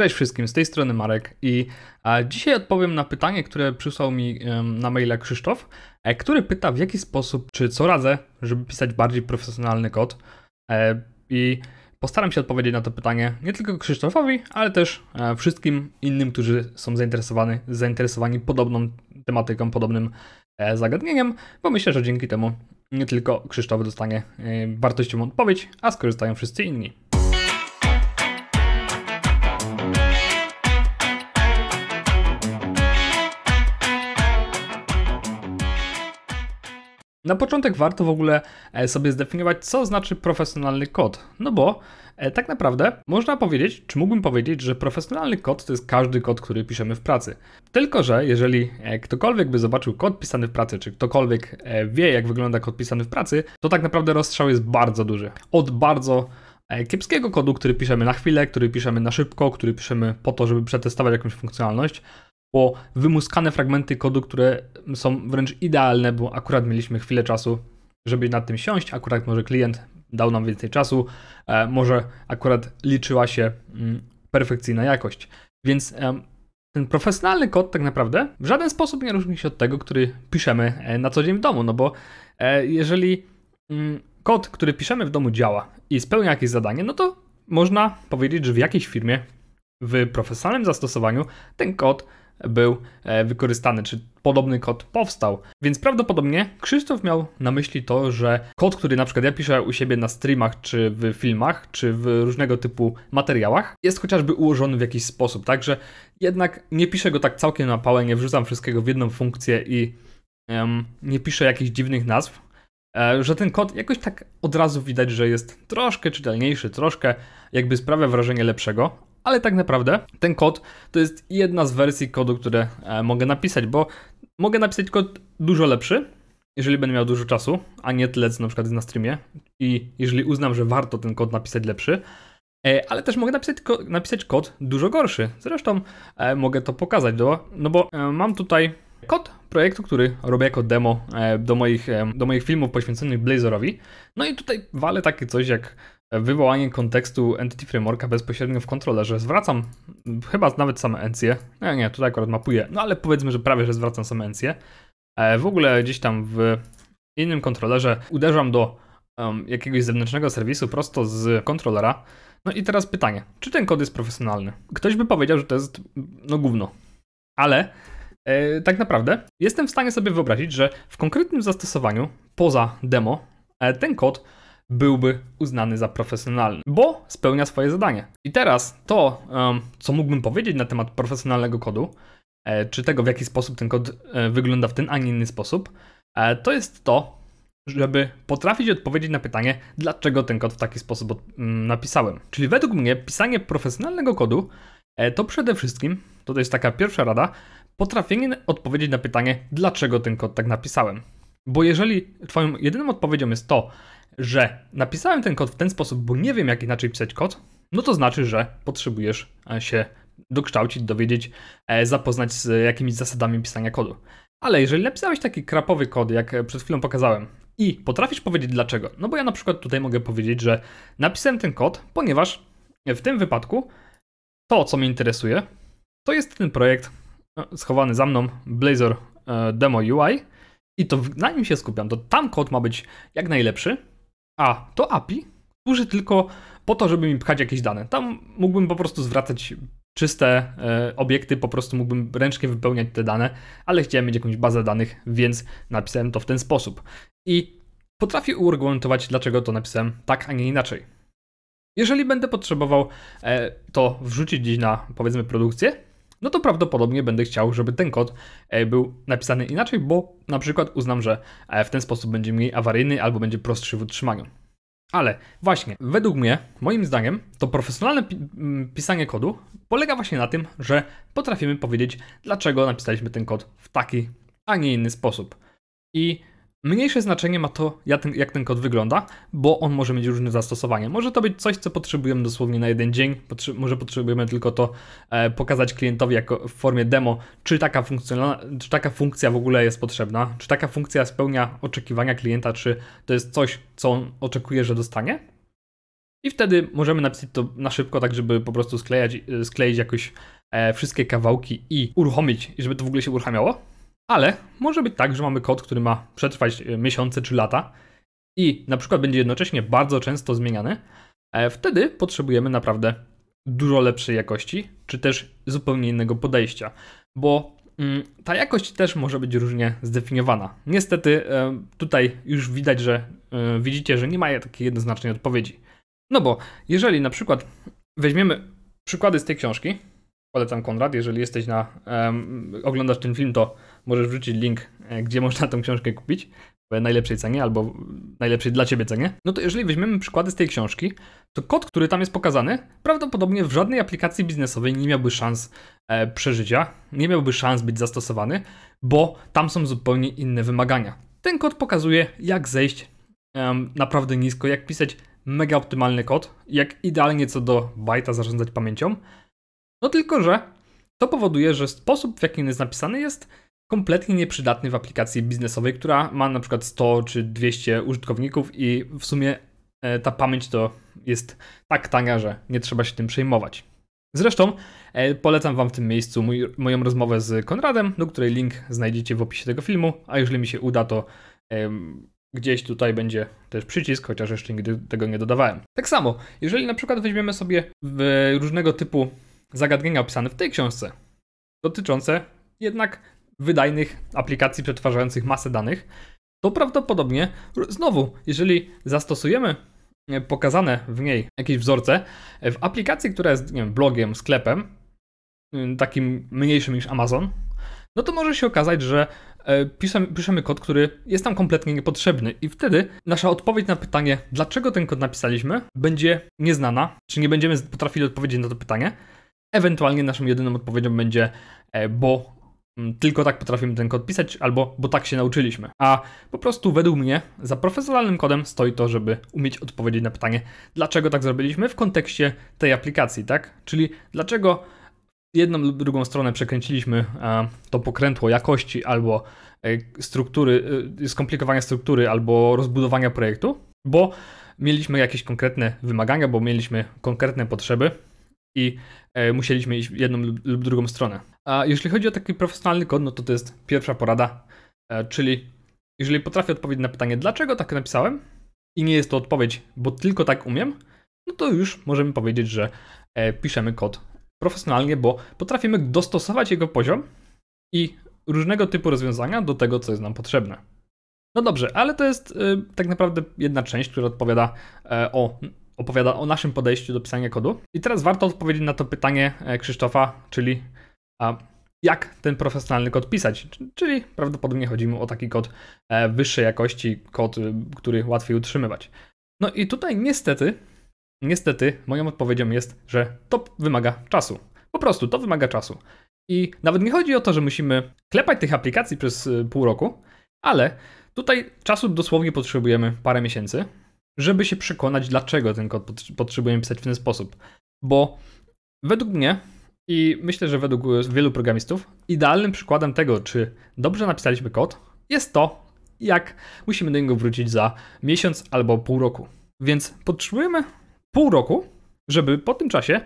Cześć wszystkim, z tej strony Marek i dzisiaj odpowiem na pytanie, które przysłał mi na maila Krzysztof, e, który pyta w jaki sposób, czy co radzę, żeby pisać bardziej profesjonalny kod. E, I postaram się odpowiedzieć na to pytanie nie tylko Krzysztofowi, ale też e, wszystkim innym, którzy są zainteresowani, zainteresowani podobną tematyką, podobnym zagadnieniem, bo myślę, że dzięki temu nie tylko Krzysztof dostanie wartościową odpowiedź, a skorzystają wszyscy inni. Na początek warto w ogóle e, sobie zdefiniować, co znaczy profesjonalny kod. No bo e, tak naprawdę można powiedzieć, czy mógłbym powiedzieć, że profesjonalny kod to jest każdy kod, który piszemy w pracy. Tylko, że jeżeli e, ktokolwiek by zobaczył kod pisany w pracy, czy ktokolwiek wie, jak wygląda kod pisany w pracy, to tak naprawdę rozstrzał jest bardzo duży. Od bardzo kiepskiego kodu, który piszemy na chwilę, który piszemy na szybko, który piszemy po to, żeby przetestować jakąś funkcjonalność, po wymuskane fragmenty kodu, które są wręcz idealne, bo akurat mieliśmy chwilę czasu, żeby nad tym siąść, akurat może klient dał nam więcej czasu, e, może akurat liczyła się mm, perfekcyjna jakość. Więc ten profesjonalny kod tak naprawdę w żaden sposób nie różni się od tego, który piszemy e, na co dzień w domu, no bo e, jeżeli mm, kod, który piszemy w domu działa i spełnia jakieś zadanie, no to można powiedzieć, że w jakiejś firmie w profesjonalnym zastosowaniu ten kod był e, wykorzystany, czy podobny kod powstał. Więc prawdopodobnie Krzysztof miał na myśli to, że kod, który na przykład ja piszę u siebie na streamach, czy w filmach, czy w różnego typu materiałach, jest chociażby ułożony w jakiś sposób, także jednak nie piszę go tak całkiem na pałę, nie wrzucam wszystkiego w jedną funkcję i um, nie piszę jakichś dziwnych nazw, e, że ten kod jakoś tak od razu widać, że jest troszkę czytelniejszy, troszkę jakby sprawia wrażenie lepszego, ale tak naprawdę ten kod to jest jedna z wersji kodu, które e, mogę napisać, bo mogę napisać kod dużo lepszy, jeżeli będę miał dużo czasu, a nie tyle co na przykład na streamie i jeżeli uznam, że warto ten kod napisać lepszy, e, ale też mogę napisać, napisać kod dużo gorszy. Zresztą e, mogę to pokazać, no bo mam tutaj kod projektu, który robię jako demo do moich, do moich filmów poświęconych Blazorowi. No i tutaj walę takie coś jak wywołanie kontekstu Entity Frameworka bezpośrednio w kontrolerze. Zwracam chyba nawet same encje. Nie, nie, tutaj akurat mapuję, no ale powiedzmy, że prawie, że zwracam same encje. E, w ogóle gdzieś tam w innym kontrolerze uderzam do um, jakiegoś zewnętrznego serwisu prosto z kontrolera. No i teraz pytanie, czy ten kod jest profesjonalny? Ktoś by powiedział, że to jest no gówno. Ale e, tak naprawdę jestem w stanie sobie wyobrazić, że w konkretnym zastosowaniu poza demo e, ten kod byłby uznany za profesjonalny, bo spełnia swoje zadanie. I teraz to, co mógłbym powiedzieć na temat profesjonalnego kodu, e, czy tego, w jaki sposób ten kod e, wygląda w ten, a nie inny sposób, e, to jest to, żeby potrafić odpowiedzieć na pytanie, dlaczego ten kod w taki sposób napisałem. Czyli według mnie pisanie profesjonalnego kodu to przede wszystkim, to jest taka pierwsza rada, potrafienie odpowiedzieć na pytanie, dlaczego ten kod tak napisałem. Bo jeżeli twoją jedyną odpowiedzią jest to, że napisałem ten kod w ten sposób, bo nie wiem jak inaczej pisać kod, no to znaczy, że potrzebujesz e, się dokształcić, dowiedzieć, e, zapoznać z jakimiś zasadami pisania kodu. Ale jeżeli napisałeś taki krapowy kod, jak przed chwilą pokazałem, i potrafisz powiedzieć dlaczego, no bo ja na przykład tutaj mogę powiedzieć, że napisałem ten kod, ponieważ w tym wypadku to, co mnie interesuje, to jest ten projekt e, schowany za mną, Blazor Demo UI, i to na nim się skupiam. To tam kod ma być jak najlepszy, a to API służy tylko po to, żeby mi pchać jakieś dane. Tam mógłbym po prostu zwracać czyste e, obiekty, po prostu mógłbym ręcznie wypełniać te dane, ale chciałem mieć jakąś bazę danych, więc napisałem to w ten sposób. I potrafię uargumentować, dlaczego to napisałem tak, a nie inaczej. Jeżeli będę potrzebował e, to wrzucić gdzieś na, powiedzmy, produkcję, no to prawdopodobnie będę chciał, żeby ten kod e, był napisany inaczej, bo na przykład uznam, że e, w ten sposób będzie mniej awaryjny albo będzie prostszy w utrzymaniu. Ale właśnie, według mnie, moim zdaniem, to profesjonalne pisanie kodu polega właśnie na tym, że potrafimy powiedzieć, dlaczego napisaliśmy ten kod w taki, a nie inny sposób. I Mniejsze znaczenie ma to, jak ten, kod wygląda, bo on może mieć różne zastosowania. Może to być coś, co potrzebujemy dosłownie na jeden dzień, Potrze może potrzebujemy tylko to e, pokazać klientowi jako w formie demo, czy taka, czy taka funkcja w ogóle jest potrzebna, czy taka funkcja spełnia oczekiwania klienta, czy to jest coś, co on oczekuje, że dostanie. I wtedy możemy napisać to na szybko, tak żeby po prostu sklejać, skleić jakoś e, wszystkie kawałki i uruchomić, żeby to w ogóle się uruchamiało. Ale może być tak, że mamy kod, który ma przetrwać e, miesiące czy lata i na przykład będzie jednocześnie bardzo często zmieniany. E, wtedy potrzebujemy naprawdę dużo lepszej jakości, czy też zupełnie innego podejścia, bo mm, ta jakość też może być różnie zdefiniowana. Niestety e, tutaj już widać, że widzicie, że nie ma takiej jednoznacznej odpowiedzi. No bo jeżeli na przykład weźmiemy przykłady z tej książki, polecam Konrad, jeżeli jesteś na, oglądasz ten film, to możesz wrzucić link, e, gdzie można tę książkę kupić w najlepszej cenie albo najlepszej dla ciebie cenie. No to jeżeli weźmiemy przykłady z tej książki, to kod, który tam jest pokazany, prawdopodobnie w żadnej aplikacji biznesowej nie miałby szans e, przeżycia, nie miałby szans być zastosowany, bo tam są zupełnie inne wymagania. Ten kod pokazuje, jak zejść um, naprawdę nisko, jak pisać mega optymalny kod, jak idealnie co do bajta zarządzać pamięcią. No tylko, że to powoduje, że sposób, w jaki jest napisany, jest kompletnie nieprzydatny w aplikacji biznesowej, która ma na przykład 100 czy 200 użytkowników i w sumie e, ta pamięć to jest tak tania, że nie trzeba się tym przejmować. Zresztą e, polecam Wam w tym miejscu mój, moją rozmowę z Konradem, do której link znajdziecie w opisie tego filmu, a jeżeli mi się uda, to gdzieś tutaj będzie też przycisk, chociaż jeszcze nigdy tego nie dodawałem. Tak samo, jeżeli na przykład weźmiemy sobie różnego typu zagadnienia opisane w tej książce, dotyczące jednak wydajnych aplikacji przetwarzających masę danych, to prawdopodobnie znowu, jeżeli zastosujemy e, pokazane w niej jakieś wzorce, w aplikacji, która jest nie wiem, blogiem, sklepem, takim mniejszym niż Amazon, no to może się okazać, że e, piszemy, piszemy kod, który jest nam kompletnie niepotrzebny i wtedy nasza odpowiedź na pytanie, dlaczego ten kod napisaliśmy, będzie nieznana, czy nie będziemy potrafili odpowiedzieć na to pytanie. Ewentualnie naszą jedyną odpowiedzią będzie, e, bo tylko tak potrafimy ten kod pisać, albo bo tak się nauczyliśmy. A po prostu według mnie za profesjonalnym kodem stoi to, żeby umieć odpowiedzieć na pytanie, dlaczego tak zrobiliśmy w kontekście tej aplikacji, tak? Czyli dlaczego jedną lub drugą stronę przekręciliśmy e, to pokrętło jakości albo e, struktury, e, skomplikowania struktury albo rozbudowania projektu, bo mieliśmy jakieś konkretne wymagania, bo mieliśmy konkretne potrzeby i musieliśmy iść w jedną lub drugą stronę. A jeśli chodzi o taki profesjonalny kod, no to to jest pierwsza porada, czyli jeżeli potrafię odpowiedzieć na pytanie, dlaczego tak napisałem i nie jest to odpowiedź, bo tylko tak umiem, no to już możemy powiedzieć, że piszemy kod profesjonalnie, bo potrafimy dostosować jego poziom i różnego typu rozwiązania do tego, co jest nam potrzebne. No dobrze, ale to jest y, tak naprawdę jedna część, która odpowiada e, o, opowiada o naszym podejściu do pisania kodu. I teraz warto odpowiedzieć na to pytanie e, Krzysztofa, czyli a, jak ten profesjonalny kod pisać. Czyli prawdopodobnie chodzi mu o taki kod e, wyższej jakości, kod, y, który łatwiej utrzymywać. No i tutaj niestety Niestety, moją odpowiedzią jest, że to wymaga czasu. Po prostu to wymaga czasu. I nawet nie chodzi o to, że musimy klepać tych aplikacji przez y, pół roku, ale tutaj czasu dosłownie potrzebujemy parę miesięcy, żeby się przekonać, dlaczego ten kod potrzebujemy pisać w ten sposób. Bo według mnie i myślę, że według wielu programistów, idealnym przykładem tego, czy dobrze napisaliśmy kod, jest to, jak musimy do niego wrócić za miesiąc albo pół roku. Więc potrzebujemy pół roku, żeby po tym czasie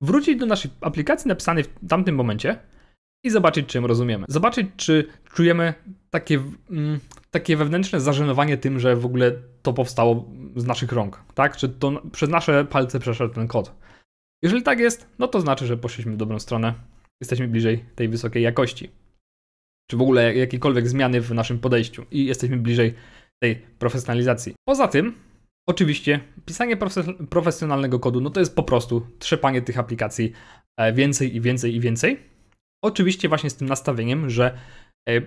wrócić do naszej aplikacji napisanej w tamtym momencie i zobaczyć, czy ją rozumiemy. Zobaczyć, czy czujemy takie, mm, takie wewnętrzne zażenowanie tym, że w ogóle to powstało z naszych rąk, tak? Czy to przez nasze palce przeszedł ten kod. Jeżeli tak jest, no to znaczy, że poszliśmy w dobrą stronę, jesteśmy bliżej tej wysokiej jakości. Czy w ogóle jakiekolwiek zmiany w naszym podejściu i jesteśmy bliżej tej profesjonalizacji. Poza tym, Oczywiście, pisanie profesjonalnego kodu, no to jest po prostu trzepanie tych aplikacji e, więcej i więcej i więcej. Oczywiście właśnie z tym nastawieniem, że e,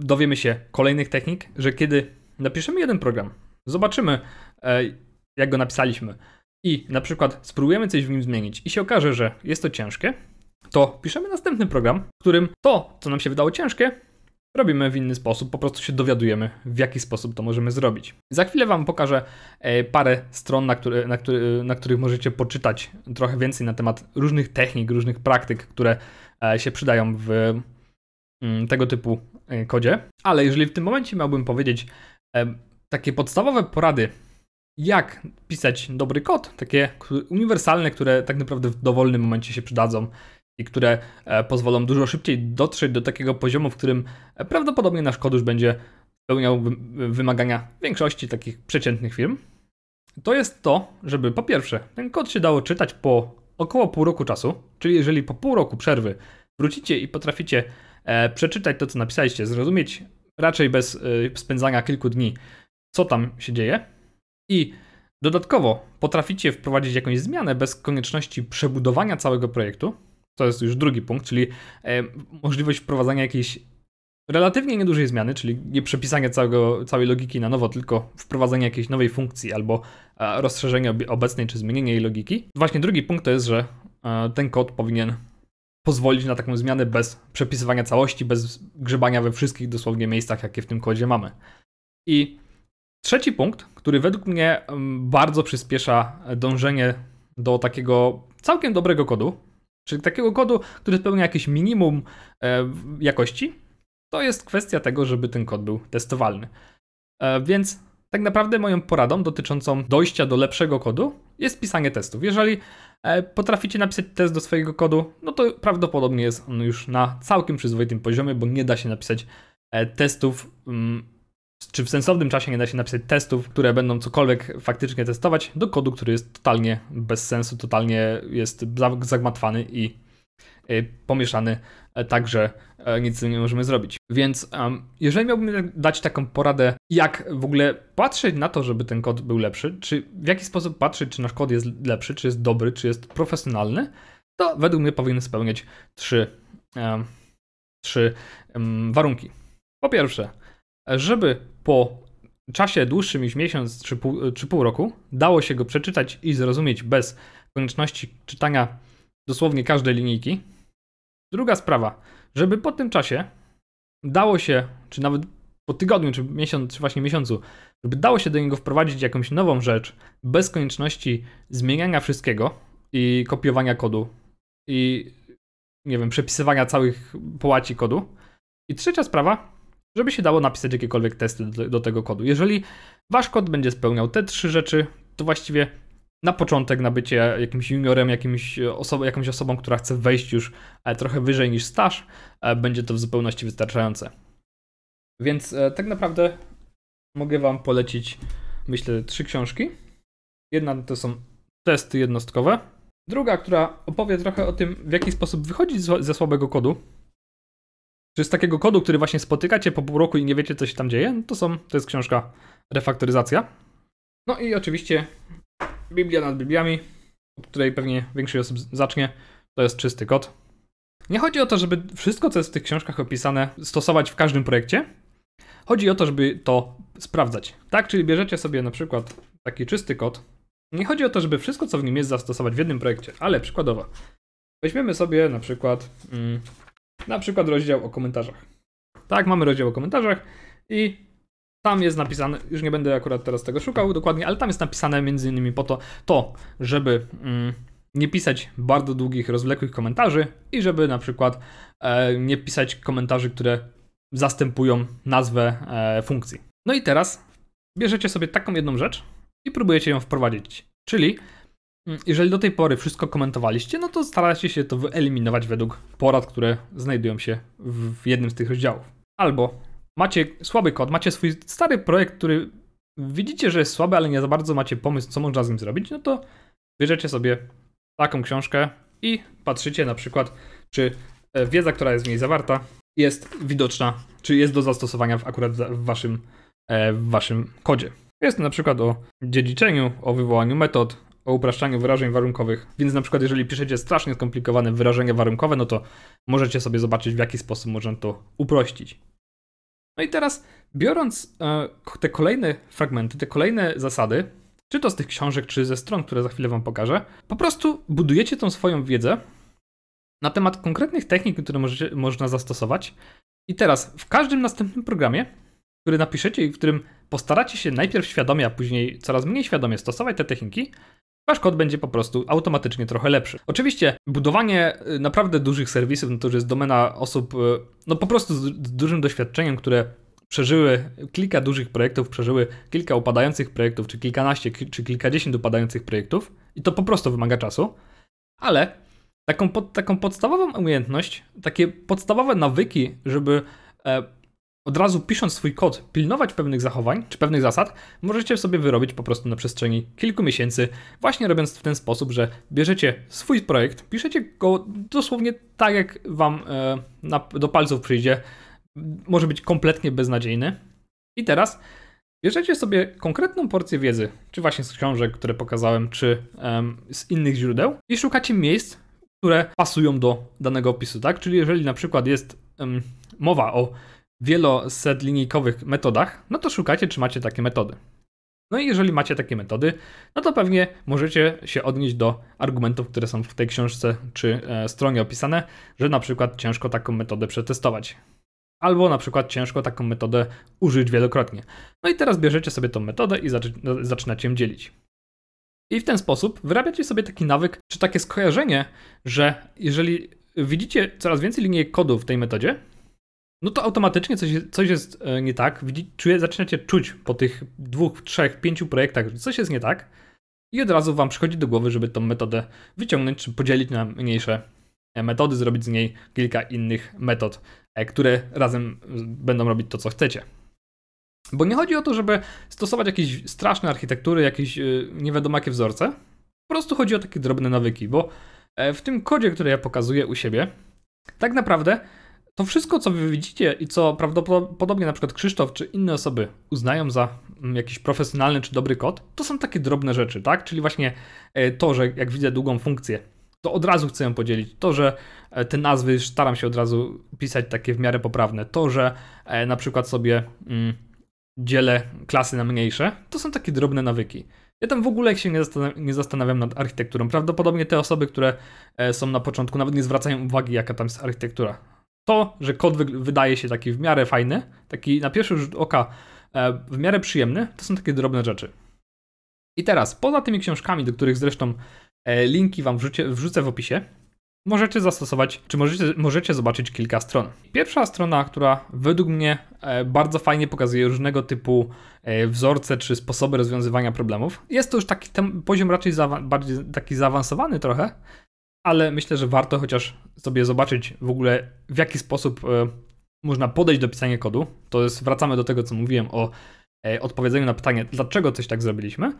dowiemy się kolejnych technik, że kiedy napiszemy jeden program, zobaczymy e, jak go napisaliśmy i na przykład spróbujemy coś w nim zmienić i się okaże, że jest to ciężkie, to piszemy następny program, w którym to, co nam się wydało ciężkie, robimy w inny sposób, po prostu się dowiadujemy, w jaki sposób to możemy zrobić. Za chwilę Wam pokażę e, parę stron, na, na, który, na których możecie poczytać trochę więcej na temat różnych technik, różnych praktyk, które e, się przydają w mm, tego typu e, kodzie. Ale jeżeli w tym momencie miałbym powiedzieć takie podstawowe porady, jak pisać dobry kod, takie uniwersalne, które tak naprawdę w dowolnym momencie się przydadzą i które e, pozwolą dużo szybciej dotrzeć do takiego poziomu, w którym e, prawdopodobnie nasz kod już będzie spełniał wymagania większości takich przeciętnych firm, to jest to, żeby po pierwsze ten kod się dało czytać po około pół roku czasu, czyli jeżeli po pół roku przerwy wrócicie i potraficie e, przeczytać to, co napisaliście, zrozumieć raczej bez spędzania kilku dni, co tam się dzieje i dodatkowo potraficie wprowadzić jakąś zmianę bez konieczności przebudowania całego projektu, to jest już drugi punkt, czyli e, możliwość wprowadzania jakiejś relatywnie niedużej zmiany, czyli nie przepisanie całego, całej logiki na nowo, tylko wprowadzenie jakiejś nowej funkcji albo e, rozszerzenie obecnej czy zmienienie jej logiki. Właśnie drugi punkt to jest, że e, ten kod powinien pozwolić na taką zmianę bez przepisywania całości, bez grzebania we wszystkich dosłownie miejscach, jakie w tym kodzie mamy. I trzeci punkt, który według mnie bardzo przyspiesza dążenie do takiego całkiem dobrego kodu, czyli takiego kodu, który spełnia jakieś minimum e, jakości, to jest kwestia tego, żeby ten kod był testowalny. E, więc tak naprawdę moją poradą dotyczącą dojścia do lepszego kodu jest pisanie testów. Jeżeli e, potraficie napisać test do swojego kodu, no to prawdopodobnie jest on już na całkiem przyzwoitym poziomie, bo nie da się napisać testów, mm, czy w sensownym czasie nie da się napisać testów, które będą cokolwiek faktycznie testować, do kodu, który jest totalnie bez sensu, totalnie jest zagmatwany i pomieszany tak, że E, nic nie możemy zrobić. Więc um, jeżeli miałbym dać taką poradę, jak w ogóle patrzeć na to, żeby ten kod był lepszy, czy w jaki sposób patrzeć, czy nasz kod jest lepszy, czy jest dobry, czy jest profesjonalny, to według mnie powinien spełniać trzy, um, trzy um, warunki. Po pierwsze, żeby po czasie dłuższym niż miesiąc czy pół, czy pół roku dało się go przeczytać i zrozumieć bez konieczności czytania dosłownie każdej linijki. Druga sprawa, żeby po tym czasie dało się, czy nawet po tygodniu, czy miesiąc, czy właśnie miesiącu, żeby dało się do niego wprowadzić jakąś nową rzecz bez konieczności zmieniania wszystkiego i kopiowania kodu i nie wiem, przepisywania całych połaci kodu. I trzecia sprawa, żeby się dało napisać jakiekolwiek testy do, do tego kodu. Jeżeli wasz kod będzie spełniał te trzy rzeczy, to właściwie na początek na bycie jakimś juniorem, jakimś osobą, jakąś osobą, która chce wejść już e, trochę wyżej niż staż, e, będzie to w zupełności wystarczające. Więc e, tak naprawdę mogę Wam polecić, myślę, trzy książki. Jedna to są testy jednostkowe. Druga, która opowie trochę o tym, w jaki sposób wychodzić ze słabego kodu. Czy z takiego kodu, który właśnie spotykacie po pół roku i nie wiecie, co się tam dzieje, no to, są, to jest książka Refaktoryzacja. No i oczywiście Biblia nad Bibliami, od której pewnie większość osób zacznie, to jest czysty kod. Nie chodzi o to, żeby wszystko, co jest w tych książkach opisane, stosować w każdym projekcie. Chodzi o to, żeby to sprawdzać. Tak, czyli bierzecie sobie na przykład taki czysty kod. Nie chodzi o to, żeby wszystko, co w nim jest, zastosować w jednym projekcie, ale przykładowo. Weźmiemy sobie na przykład, mm, na przykład rozdział o komentarzach. Tak, mamy rozdział o komentarzach i tam jest napisane, już nie będę akurat teraz tego szukał dokładnie, ale tam jest napisane między innymi po to, to żeby mm, nie pisać bardzo długich, rozwlekłych komentarzy i żeby na przykład e, nie pisać komentarzy, które zastępują nazwę e, funkcji. No i teraz bierzecie sobie taką jedną rzecz i próbujecie ją wprowadzić. Czyli jeżeli do tej pory wszystko komentowaliście, no to staracie się to wyeliminować według porad, które znajdują się w jednym z tych rozdziałów. Albo macie słaby kod, macie swój stary projekt, który widzicie, że jest słaby, ale nie za bardzo macie pomysł, co można z nim zrobić, no to bierzecie sobie taką książkę i patrzycie na przykład, czy e, wiedza, która jest w niej zawarta, jest widoczna, czy jest do zastosowania w, akurat w waszym, e, w waszym kodzie. Jest na przykład o dziedziczeniu, o wywołaniu metod, o upraszczaniu wyrażeń warunkowych. Więc na przykład jeżeli piszecie strasznie skomplikowane wyrażenie warunkowe, no to możecie sobie zobaczyć w jaki sposób można to uprościć. No i teraz, biorąc e, te kolejne fragmenty, te kolejne zasady, czy to z tych książek, czy ze stron, które za chwilę Wam pokażę, po prostu budujecie tą swoją wiedzę na temat konkretnych technik, które możecie, można zastosować. I teraz w każdym następnym programie, który napiszecie i w którym postaracie się najpierw świadomie, a później coraz mniej świadomie stosować te techniki, wasz kod będzie po prostu automatycznie trochę lepszy. Oczywiście budowanie y, naprawdę dużych serwisów, no to już jest domena osób y, no po prostu z, z dużym doświadczeniem, które przeżyły kilka dużych projektów, przeżyły kilka upadających projektów, czy kilkanaście, czy kilkadziesiąt upadających projektów i to po prostu wymaga czasu, ale taką, pod, taką podstawową umiejętność, takie podstawowe nawyki, żeby e, od razu pisząc swój kod pilnować pewnych zachowań czy pewnych zasad, możecie sobie wyrobić po prostu na przestrzeni kilku miesięcy, właśnie robiąc w ten sposób, że bierzecie swój projekt, piszecie go dosłownie tak, jak wam e, na, do palców przyjdzie, może być kompletnie beznadziejny. I teraz bierzecie sobie konkretną porcję wiedzy, czy właśnie z książek, które pokazałem, czy um, z innych źródeł i szukacie miejsc, które pasują do danego opisu, tak? Czyli jeżeli na przykład jest um, mowa o wieloset linijkowych metodach, no to szukajcie, czy macie takie metody. No i jeżeli macie takie metody, no to pewnie możecie się odnieść do argumentów, które są w tej książce czy e, stronie opisane, że na przykład ciężko taką metodę przetestować. Albo na przykład ciężko taką metodę użyć wielokrotnie. No i teraz bierzecie sobie tą metodę i zaczynacie ją dzielić. I w ten sposób wyrabiacie sobie taki nawyk, czy takie skojarzenie, że jeżeli widzicie coraz więcej linii kodu w tej metodzie, no to automatycznie coś, coś jest e, nie tak. Czuje, zaczynacie czuć po tych dwóch, trzech, pięciu projektach, że coś jest nie tak. I od razu wam przychodzi do głowy, żeby tą metodę wyciągnąć, czy podzielić na mniejsze e, metody, zrobić z niej kilka innych metod, e, które razem będą robić to, co chcecie. Bo nie chodzi o to, żeby stosować jakieś straszne architektury, jakieś nie wiadomo jakie wzorce. Po prostu chodzi o takie drobne nawyki, bo w tym kodzie, który ja pokazuję u siebie, tak naprawdę to wszystko, co wy widzicie i co prawdopodobnie na przykład Krzysztof czy inne osoby uznają za mm, jakiś profesjonalny czy dobry kod, to są takie drobne rzeczy, tak? Czyli właśnie e, to, że jak widzę długą funkcję, to od razu chcę ją podzielić. To, że e, te nazwy staram się od razu pisać takie w miarę poprawne. To, że e, na przykład sobie mm, dzielę klasy na mniejsze, to są takie drobne nawyki. Ja tam w ogóle się nie, zastanawiam, nie zastanawiam nad architekturą. Prawdopodobnie te osoby, które są na początku, nawet nie zwracają uwagi, jaka tam jest architektura to, że kod wydaje się taki w miarę fajny, taki na pierwszy rzut oka e, w miarę przyjemny, to są takie drobne rzeczy. I teraz, poza tymi książkami, do których zresztą e, linki wam wrzucę, wrzucę w opisie, możecie zastosować, czy możecie, możecie zobaczyć kilka stron. Pierwsza strona, która według mnie e, bardzo fajnie pokazuje różnego typu wzorce czy sposoby rozwiązywania problemów. Jest to już taki poziom raczej bardziej taki zaawansowany trochę, ale myślę, że warto chociaż sobie zobaczyć w ogóle w jaki sposób e, można podejść do pisania kodu. To jest, wracamy do tego, co mówiłem o e, odpowiedzeniu na pytanie, dlaczego coś tak zrobiliśmy.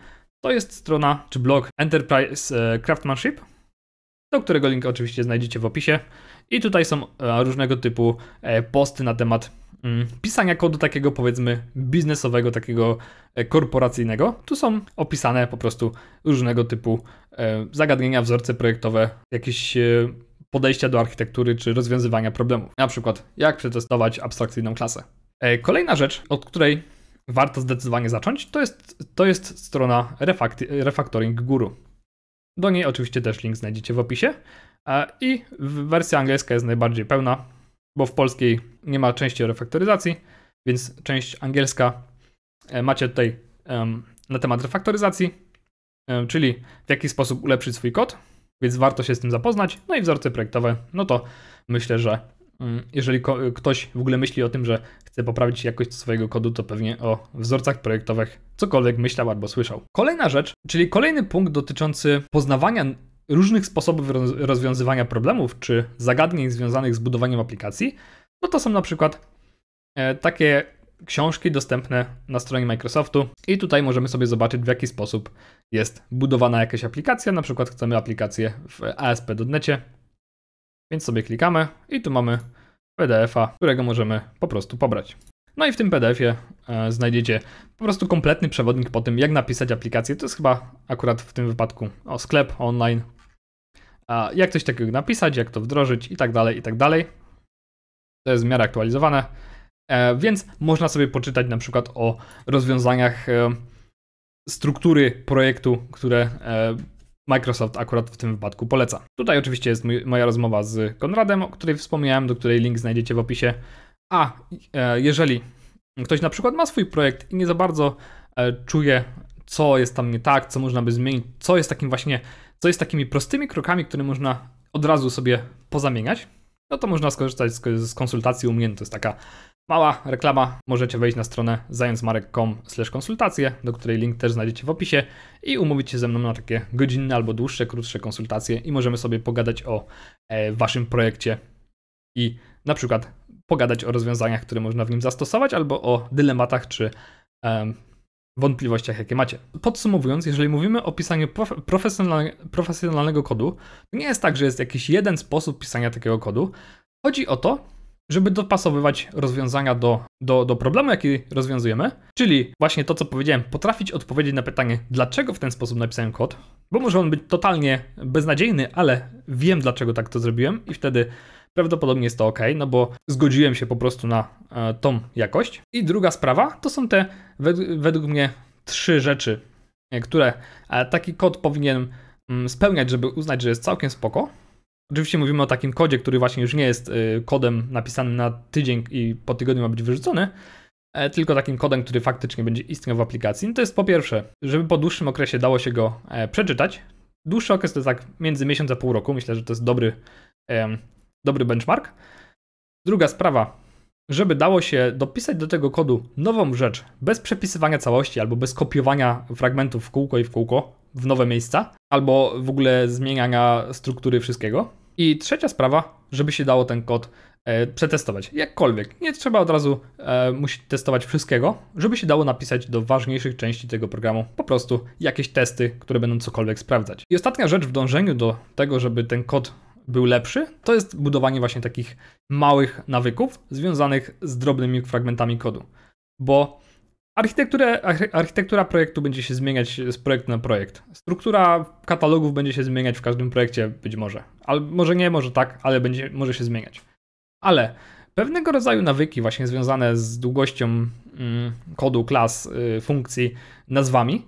To jest strona czy blog Enterprise e, Craftsmanship, do którego link oczywiście znajdziecie w opisie. I tutaj są różnego typu posty na temat pisania kodu takiego powiedzmy biznesowego, takiego e, korporacyjnego. Tu są opisane po prostu różnego typu e, zagadnienia, wzorce projektowe, jakieś e, podejścia do architektury czy rozwiązywania problemów. Na przykład, jak przetestować abstrakcyjną klasę. Kolejna rzecz, od której warto zdecydowanie zacząć, to jest, to jest strona Refactoring Guru. Do niej oczywiście też link znajdziecie w opisie. I wersja angielska jest najbardziej pełna bo w polskiej nie ma części o refaktoryzacji, więc część angielska e, macie tutaj na temat refaktoryzacji, um, czyli w jaki sposób ulepszyć swój kod, więc warto się z tym zapoznać. No i wzorce projektowe, no to myślę, że um, jeżeli ktoś w ogóle myśli o tym, że chce poprawić jakość swojego kodu, to pewnie o wzorcach projektowych cokolwiek myślał albo słyszał. Kolejna rzecz, czyli kolejny punkt dotyczący poznawania różnych sposobów rozwiązywania problemów czy zagadnień związanych z budowaniem aplikacji, no to są na przykład e, takie książki dostępne na stronie Microsoftu i tutaj możemy sobie zobaczyć w jaki sposób jest budowana jakaś aplikacja, na przykład chcemy aplikację w ASP.NET, więc sobie klikamy i tu mamy PDF-a, którego możemy po prostu pobrać. No i w tym PDF-ie e, znajdziecie po prostu kompletny przewodnik po tym, jak napisać aplikację. To jest chyba akurat w tym wypadku o sklep online, jak coś takiego napisać, jak to wdrożyć i tak dalej, i tak dalej. To jest w miarę aktualizowane, e, więc można sobie poczytać na przykład o rozwiązaniach e, struktury projektu, które e, Microsoft akurat w tym wypadku poleca. Tutaj oczywiście jest moja rozmowa z Konradem, o której wspomniałem, do której link znajdziecie w opisie. A jeżeli ktoś na przykład ma swój projekt i nie za bardzo czuje, co jest tam nie tak, co można by zmienić, co jest takim właśnie co jest takimi prostymi krokami, które można od razu sobie pozamieniać, no to można skorzystać z, konsultacji u mnie. To jest taka Mała reklama, możecie wejść na stronę zającmarek.com konsultacje, do której link też znajdziecie w opisie i umówić się ze mną na takie godzinne albo dłuższe, krótsze konsultacje i możemy sobie pogadać o e, waszym projekcie i na przykład pogadać o rozwiązaniach, które można w nim zastosować albo o dylematach czy wątpliwościach, jakie macie. Podsumowując, jeżeli mówimy o pisaniu profesjonalnego kodu, to nie jest tak, że jest jakiś jeden sposób pisania takiego kodu. Chodzi o to, żeby dopasowywać rozwiązania do, do, do problemu, jaki rozwiązujemy. Czyli właśnie to, co powiedziałem, potrafić odpowiedzieć na pytanie, dlaczego w ten sposób napisałem kod, bo może on być totalnie beznadziejny, ale wiem, dlaczego tak to zrobiłem i wtedy prawdopodobnie jest to ok, no bo zgodziłem się po prostu na e, tą jakość. I druga sprawa to są te według mnie trzy rzeczy, e, które e, taki kod powinien mm, spełniać, żeby uznać, że jest całkiem spoko. Oczywiście mówimy o takim kodzie, który właśnie już nie jest kodem napisanym na tydzień i po tygodniu ma być wyrzucony, tylko takim kodem, który faktycznie będzie istniał w aplikacji. No to jest po pierwsze, żeby po dłuższym okresie dało się go przeczytać. Dłuższy okres to jest tak między miesiąc a pół roku. Myślę, że to jest dobry dobry benchmark. Druga sprawa, żeby dało się dopisać do tego kodu nową rzecz bez przepisywania całości albo bez kopiowania fragmentów w kółko i w kółko w nowe miejsca, albo w ogóle zmieniania struktury wszystkiego. I trzecia sprawa, żeby się dało ten kod e, przetestować, jakkolwiek. Nie trzeba od razu e, musieć testować wszystkiego, żeby się dało napisać do ważniejszych części tego programu po prostu jakieś testy, które będą cokolwiek sprawdzać. I ostatnia rzecz w dążeniu do tego, żeby ten kod był lepszy, to jest budowanie właśnie takich małych nawyków związanych z drobnymi fragmentami kodu. Bo architektura, projektu będzie się zmieniać z projektu na projekt. Struktura katalogów będzie się zmieniać w każdym projekcie, być może. Ale może nie, może tak, ale będzie, może się zmieniać. Ale pewnego rodzaju nawyki, właśnie związane z długością mm, kodu, klas, y, funkcji, nazwami,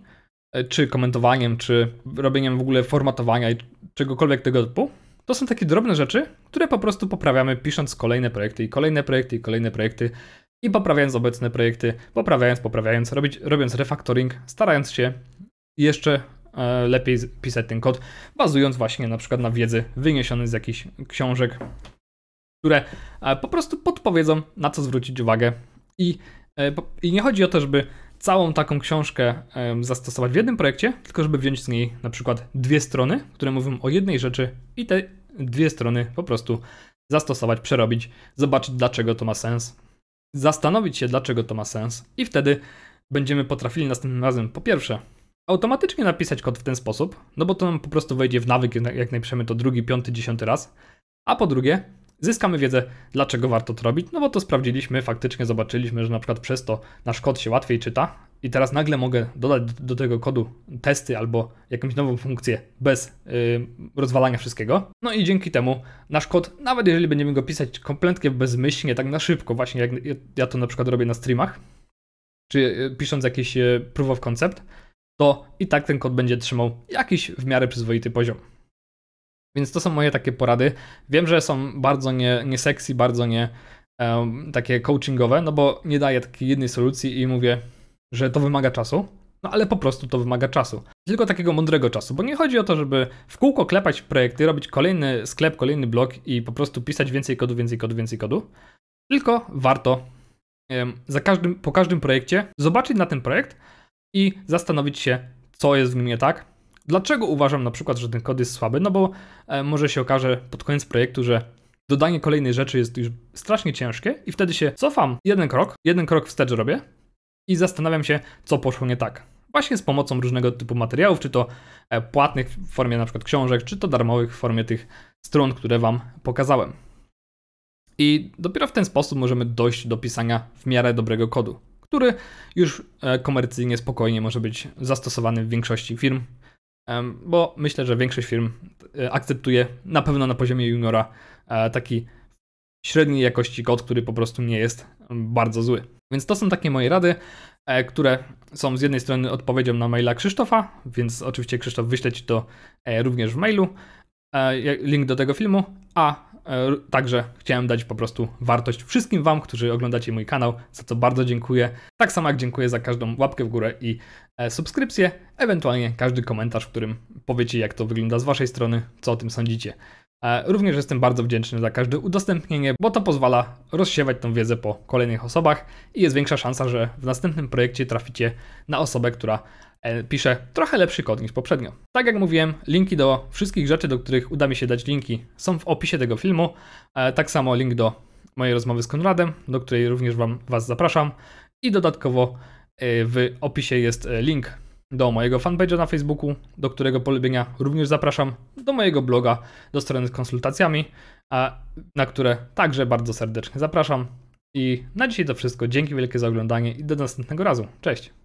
y, czy komentowaniem, czy robieniem w ogóle formatowania i czegokolwiek tego typu, to są takie drobne rzeczy, które po prostu poprawiamy pisząc kolejne projekty i kolejne projekty i kolejne projekty i poprawiając obecne projekty, poprawiając, poprawiając, robić, robiąc refactoring, starając się jeszcze e, lepiej pisać ten kod, bazując właśnie na przykład na wiedzy wyniesionej z jakichś książek, które e, po prostu podpowiedzą, na co zwrócić uwagę. I, e, I nie chodzi o to, żeby całą taką książkę zastosować w jednym projekcie, tylko żeby wziąć z niej na przykład dwie strony, które mówią o jednej rzeczy i te dwie strony po prostu zastosować, przerobić, zobaczyć dlaczego to ma sens, zastanowić się dlaczego to ma sens i wtedy będziemy potrafili następnym razem po pierwsze automatycznie napisać kod w ten sposób, no bo to nam po prostu wejdzie w nawyk, jak napiszemy to drugi, piąty, dziesiąty raz, a po drugie zyskamy wiedzę, dlaczego warto to robić, no bo to sprawdziliśmy, faktycznie zobaczyliśmy, że na przykład przez to nasz kod się łatwiej czyta i teraz nagle mogę dodać do tego kodu testy albo jakąś nową funkcję bez yy, rozwalania wszystkiego. No i dzięki temu nasz kod, nawet jeżeli będziemy go pisać kompletnie bezmyślnie, tak na szybko, właśnie jak ja to na przykład robię na streamach, czy y, pisząc jakiś y, proof of concept, to i tak ten kod będzie trzymał jakiś w miarę przyzwoity poziom. Więc to są moje takie porady. Wiem, że są bardzo nie, nie sexy, bardzo nie um, takie coachingowe, no bo nie daję takiej jednej solucji i mówię, że to wymaga czasu. No ale po prostu to wymaga czasu. Tylko takiego mądrego czasu, bo nie chodzi o to, żeby w kółko klepać projekty, robić kolejny sklep, kolejny blok i po prostu pisać więcej kodu, więcej kodu, więcej kodu. Tylko warto um, za każdym, po każdym projekcie zobaczyć na ten projekt i zastanowić się, co jest w nim nie tak, Dlaczego uważam na przykład, że ten kod jest słaby? No bo e, może się okaże pod koniec projektu, że dodanie kolejnej rzeczy jest już strasznie ciężkie i wtedy się cofam jeden krok, jeden krok wstecz robię i zastanawiam się, co poszło nie tak. Właśnie z pomocą różnego typu materiałów, czy to e, płatnych w formie na przykład książek, czy to darmowych w formie tych stron, które Wam pokazałem. I dopiero w ten sposób możemy dojść do pisania w miarę dobrego kodu, który już e, komercyjnie spokojnie może być zastosowany w większości firm bo myślę, że większość firm e, akceptuje na pewno na poziomie juniora e, taki średniej jakości kod, który po prostu nie jest bardzo zły. Więc to są takie moje rady, e, które są z jednej strony odpowiedzią na maila Krzysztofa, więc oczywiście Krzysztof wyśle Ci to również w mailu, link do tego filmu, a także chciałem dać po prostu wartość wszystkim Wam, którzy oglądacie mój kanał, za co bardzo dziękuję. Tak samo jak dziękuję za każdą łapkę w górę i e, subskrypcję, ewentualnie każdy komentarz, w którym powiecie, jak to wygląda z Waszej strony, co o tym sądzicie. E, Również jestem bardzo wdzięczny za każde udostępnienie, bo to pozwala rozsiewać tą wiedzę po kolejnych osobach i jest większa szansa, że w następnym projekcie traficie na osobę, która e, pisze trochę lepszy kod niż poprzednio. Tak jak mówiłem, linki do wszystkich rzeczy, do których uda mi się dać linki, są w opisie tego filmu. E, Tak samo link do mojej rozmowy z Konradem, do której również wam, Was zapraszam. I dodatkowo w opisie jest link do mojego fanpage'a na Facebooku, do którego polubienia również zapraszam, do mojego bloga, do strony z konsultacjami, na które także bardzo serdecznie zapraszam. I na dzisiaj to wszystko. Dzięki wielkie za oglądanie i do następnego razu. Cześć!